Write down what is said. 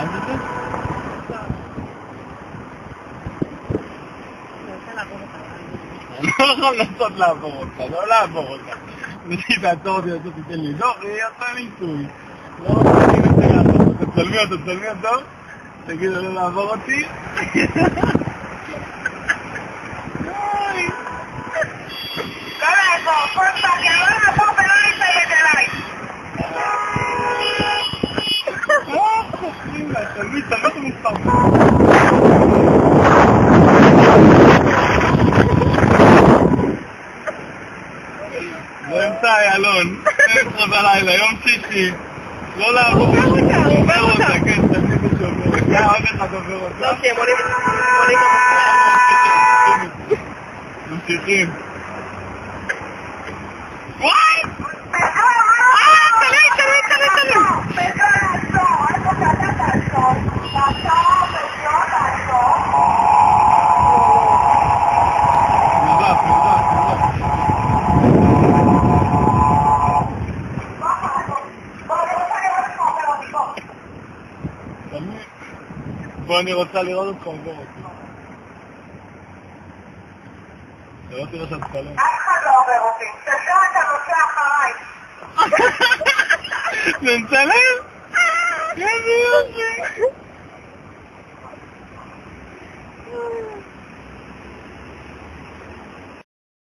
צילמת את זה? אני לא יכול לנסות לעבור אותך, לא לעבור אותך. ניסי תעצור אותי, לעשות תיתן לי דוח, יהיה עשה ניסוי. לא רוצה אני מנסה לעבור אותו. תצלמי אותו, תצלמי אותו. תגיד לו לא לעבור אותי. תלמיד מספר. באמצע איילון, 12 בלילה, יום שישי, לא לעבור, עובר אותה, כן, שעובר אותה, עוד אחד עובר אותה. לא, ממשיכים. בוא, אני רוצה לראות אותך עובר אותי. שלא תראה שאתה צלם. זה מצלם? איזה יופי.